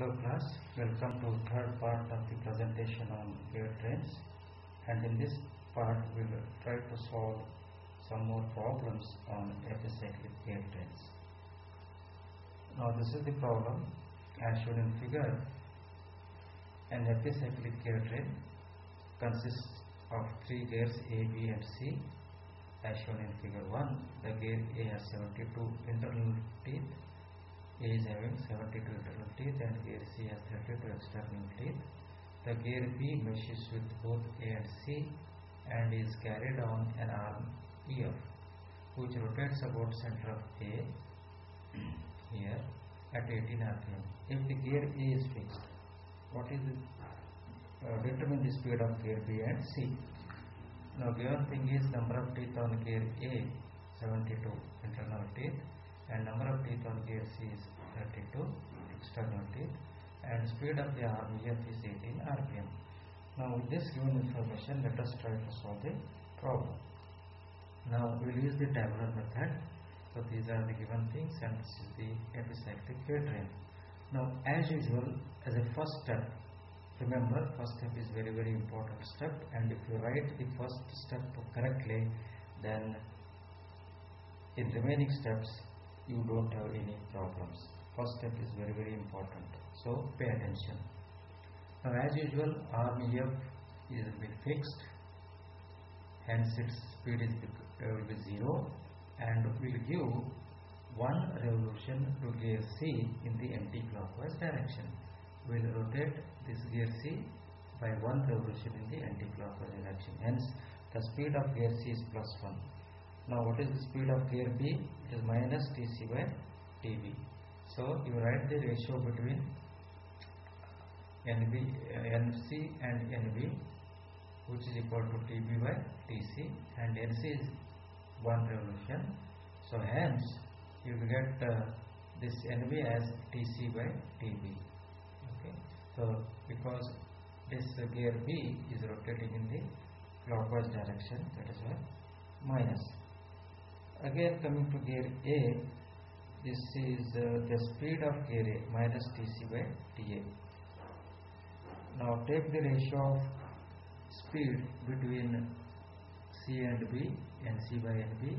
Hello class, welcome to third part of the presentation on gear trains and in this part we will try to solve some more problems on epicyclic gear trains. Now this is the problem as shown in figure. An epicyclic gear train consists of three gears A, B and C as shown in figure 1. The gear A has 72 internal teeth a is having 72 internal teeth and gear C has 32 external. The gear B meshes with both A and C and is carried on an arm EF which rotates about center of A here at 18 rpm. If the gear A is fixed, what is the uh, determine the speed of gear B and C. Now given thing is number of teeth on gear A 72 internal teeth and number of teeth on gear C is 32 external teeth and speed of the EF is 18 rpm. Now with this given information let us try to solve the problem. Now we will use the tabular method. So these are the given things and this is the epicyclic train. Now as usual as a first step remember first step is very very important step and if you write the first step correctly then in remaining steps you don't have any problems. First step is very very important. So pay attention. Now as usual arm EF is will be fixed hence its speed is uh, will be 0 and will give one revolution to gear C in the anti-clockwise direction. We will rotate this gear C by one revolution in the anti-clockwise direction. Hence the speed of gear C is plus 1. Now what is the speed of gear B? It is minus Tc by Tb. So you write the ratio between NB, uh, NC and NB which is equal to Tb by Tc and NC is one revolution. So hence you get uh, this NB as Tc by Tb. Okay. So because this gear B is rotating in the clockwise direction that is why minus again coming to gear A this is uh, the speed of gear A minus Tc by Ta now take the ratio of speed between C and B and C by NB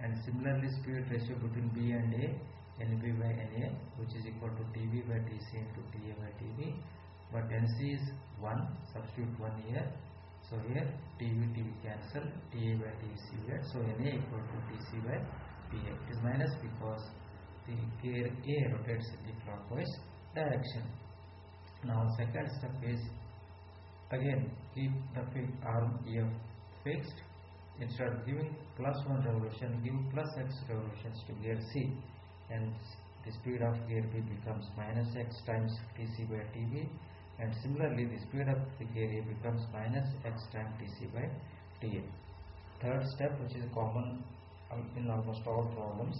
and similarly speed ratio between B and A NB by NA which is equal to TB by TC into TA by TB but NC is 1 substitute 1 here so here TB TB cancel TA by TC here so NA equal to TC by TA it is minus because the gear A rotates in the clockwise direction. Now second step is again keep the arm EF fixed. Instead of giving plus 1 revolution give plus x revolutions to gear C. And the speed of gear B becomes minus x times Tc by Tb and similarly the speed of the gear A becomes minus x times Tc by Ta. Third step which is common uh, in almost all problems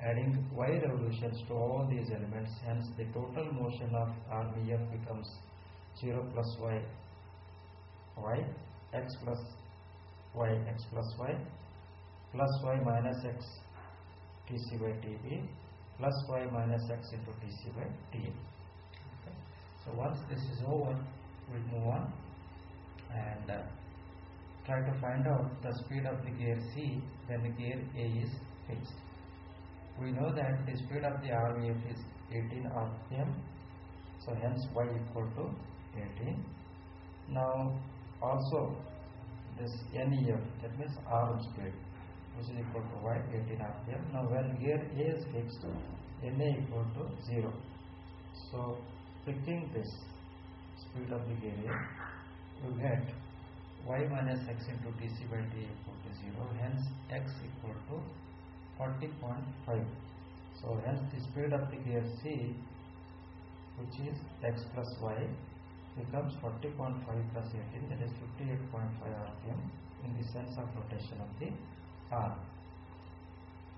adding y revolutions to all these elements hence the total motion of EF becomes 0 plus y y x plus y x plus y plus y minus x Tc by Tb plus y minus x into Tc by Ta. So once this is over, we'll move on and uh, try to find out the speed of the gear C when the gear A is fixed. We know that the speed of the arm EF is 18 rpm, so hence y equal to 18. Now also this NEF that means arm speed which is equal to y 18 rpm. Now when gear A is fixed, NA equal to 0. So picking this speed of the gear we get y minus x into dc by T equal to 0. Hence x equal to 40.5. So hence the speed of the gear C which is x plus y becomes 40.5 plus 18 that is 58.5 rpm in the sense of rotation of the arm.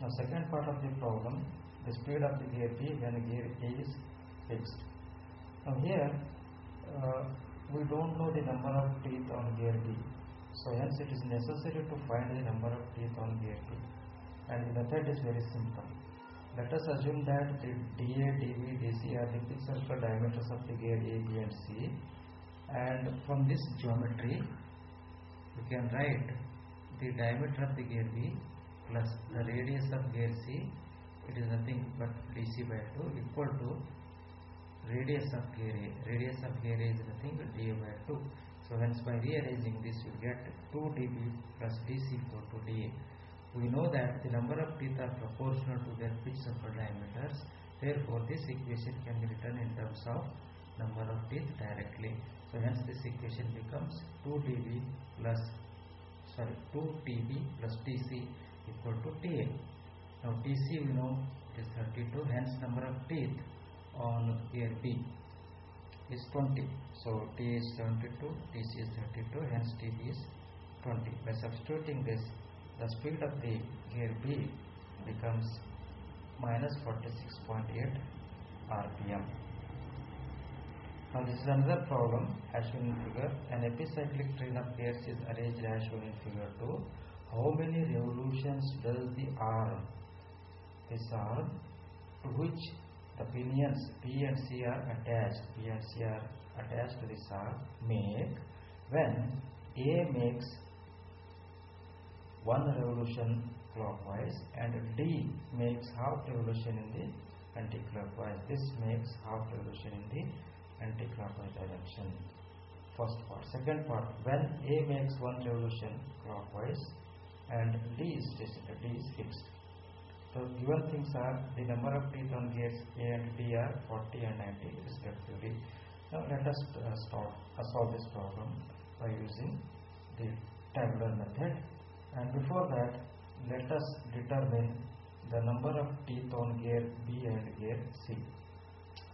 Now second part of the problem the speed of the gear B when gear A is fixed. Now here uh, we don't know the number of teeth on gear B so hence it is necessary to find the number of teeth on gear B and the method is very simple. let us assume that the dA, dB, dC are the circle diameters of the gear A, B and C. And from this geometry we can write the diameter of the gear B plus the radius of gear C it is nothing but dc by 2 equal to radius of gear A. Radius of gear A is nothing but dA by 2. So hence by rearranging this you get 2 dB plus dc equal to dA. We know that the number of teeth are proportional to their pitch circle diameters. Therefore this equation can be written in terms of number of teeth directly. So hence this equation becomes 2 dB plus sorry 2 dB plus dc equal to TA. Now TC we know is 32 hence number of teeth on gear B is 20. So T is 72, TC is 32 hence TB is 20. By substituting this the speed of the gear B becomes minus 46.8 RPM. Now this is another problem as shown in figure. An epicyclic train of gears is arranged as shown in figure 2. How many revolutions does the arm this arm to which the pinions P and C are attached, P and C are attached to this arm make when A makes one revolution clockwise and D makes half revolution in the anti-clockwise. This makes half revolution in the anti-clockwise direction. First part. Second part, when A makes one revolution clockwise and D is, D is so given things are the number of teeth on gears A and B are 40 and 90 respectively. Now let us uh, start uh, solve this problem by using the tabular method and before that let us determine the number of teeth on gear B and gear C.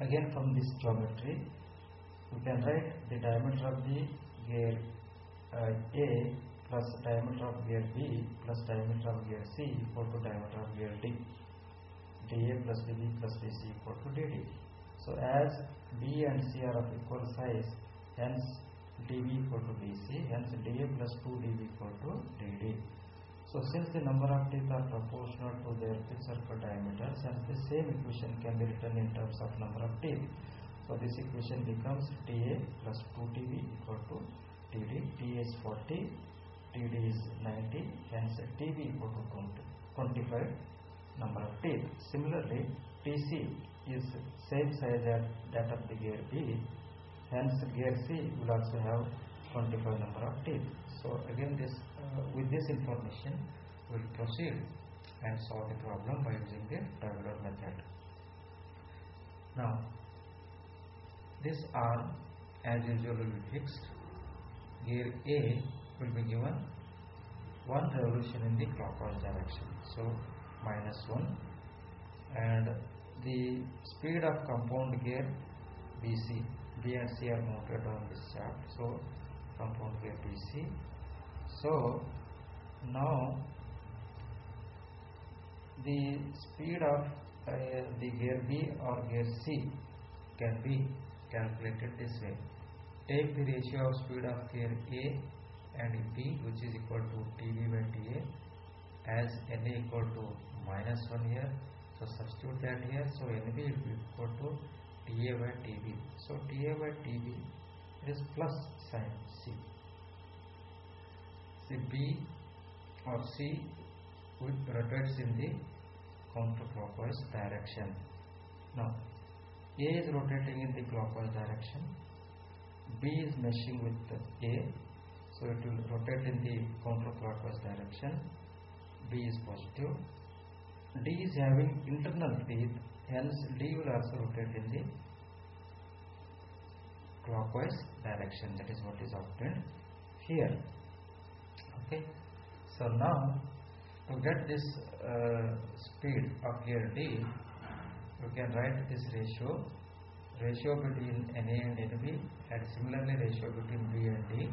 Again from this geometry we can write the diameter of the gear uh, A plus diameter of gear B plus diameter of gear C equal to diameter of gear D. dA plus dB plus dC equal to dd. So as B and C are of equal size, hence dB equal to dC, hence dA plus 2 dB equal to dd. So since the number of teeth are proportional to their pitch circle diameters, hence the same equation can be written in terms of number of teeth. So this equation becomes dA plus 2 dB equal to dd. dA is 40 TD is 90 hence TB equal to 20, 25 number of teeth. Similarly TC is same size as that of the gear B hence gear C will also have 25 number of teeth. So again this uh, with this information we will proceed and solve the problem by using the tabular method. Now this arm as usual will be fixed. Gear A will be given one revolution in the clockwise direction. So minus 1 and the speed of compound gear BC B and C are mounted on this shaft so compound gear BC so now the speed of uh, the gear B or gear C can be calculated this way. Take the ratio of speed of gear A and B which is equal to TB by TA as NA equal to minus 1 here. So substitute that here. So NB will be equal to TA by TB. So TA by TB is plus sign C. See B or C which rotates in the counterclockwise direction. Now A is rotating in the clockwise direction. B is meshing with A so it will rotate in the counterclockwise direction. B is positive. D is having internal teeth, hence D will also rotate in the clockwise direction. That is what is obtained here. Okay. So now to get this uh, speed of here D, you can write this ratio ratio between NA and NB and similarly ratio between B and D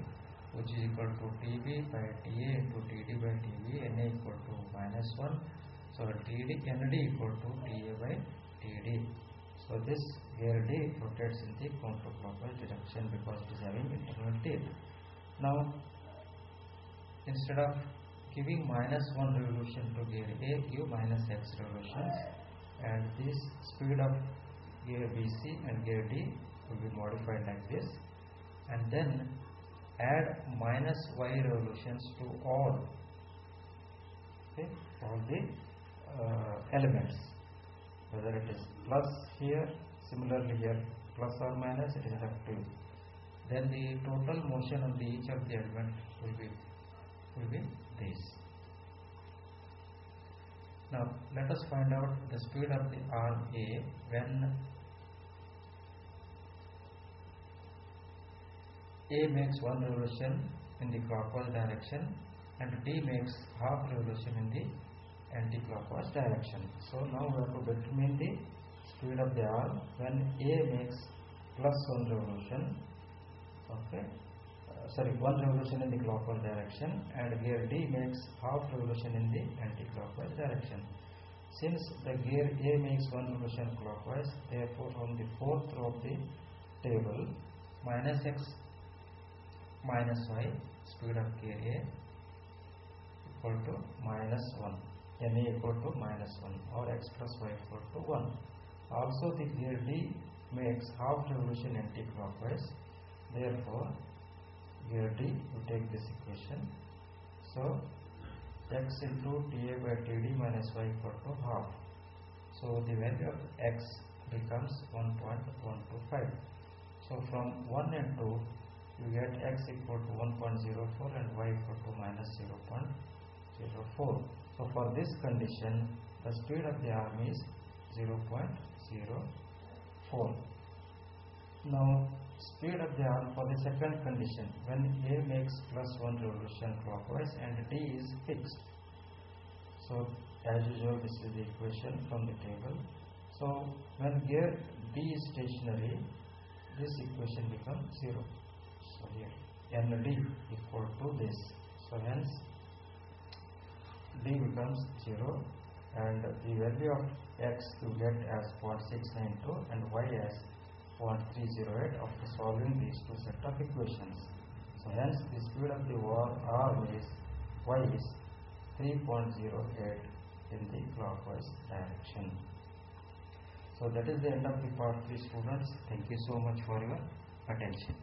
which is equal to TB by TA into TD by TB, NA equal to minus 1. So TD, ND equal to TA by TD. So this gear D rotates in the counterclockwise direction because it is having internal teeth. Now instead of giving minus 1 revolution to gear A, give minus x revolutions and this speed of gear BC and gear D will be modified like this and then add minus y revolutions to all okay, all the uh, elements. Whether it is plus here similarly here plus or minus it is up to then the total motion of the each of the element will be will be this. Now let us find out the speed of the arm A when A makes one revolution in the clockwise direction and D makes half revolution in the anti-clockwise direction. So now we have to determine the speed of the arm when A makes plus one revolution, okay, uh, sorry, one revolution in the clockwise direction and gear D makes half revolution in the anti-clockwise direction. Since the gear A makes one revolution clockwise, therefore on the fourth row of the table, minus x minus y, speed of gear A equal to minus 1, then A equal to minus 1 or x plus y equal to 1. Also the gear D makes half revolution anti-clockwise, therefore gear D we take this equation. So x into dA by dD minus y equal to half. So the value of x becomes 1.125. So from 1 and 2 you get x equal to 1.04 and y equal to minus 0.04. So for this condition the speed of the arm is 0.04. Now speed of the arm for the second condition when A makes plus 1 revolution clockwise and D is fixed. So as usual this is the equation from the table. So when gear D is stationary this equation becomes 0. So here ND equal to this. So hence D becomes 0 and the value of x you get as 0.692 and y as 0.308 after solving these two set of equations. So hence the speed of the arm is y is 3.08 in the clockwise direction. So that is the end of the part 3 students. Thank you so much for your attention.